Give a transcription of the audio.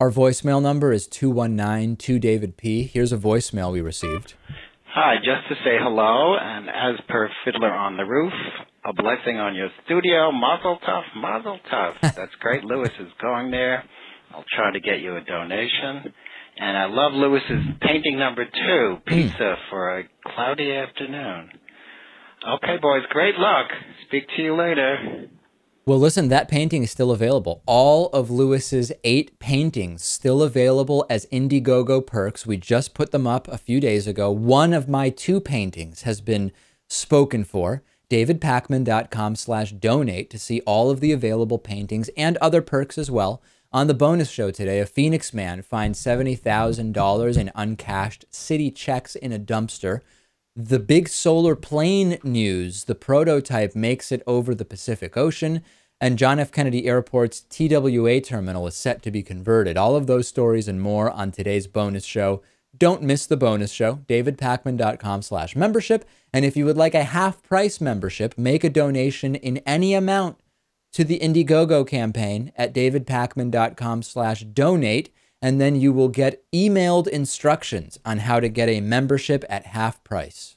Our voicemail number is 219 2 David P. Here's a voicemail we received. Hi, just to say hello, and as per Fiddler on the Roof, a blessing on your studio. Mazel tov, mazel tov. That's great. Louis is going there. I'll try to get you a donation. And I love Louis's painting number two, Pizza for a Cloudy Afternoon. Okay, boys, great luck. Speak to you later. Well, listen, that painting is still available. All of Louis's eight paintings still available as Indiegogo perks. We just put them up a few days ago. One of my two paintings has been spoken for. DavidPakman.com slash donate to see all of the available paintings and other perks as well. On the bonus show today, a Phoenix man finds $70,000 in uncashed city checks in a dumpster. The big solar plane news, the prototype makes it over the Pacific Ocean, and John F. Kennedy Airport's TWA terminal is set to be converted. All of those stories and more on today's bonus show. Don't miss the bonus show, davidpakman.com slash membership. And if you would like a half price membership, make a donation in any amount to the Indiegogo campaign at davidpakman.com slash donate. And then you will get emailed instructions on how to get a membership at half price.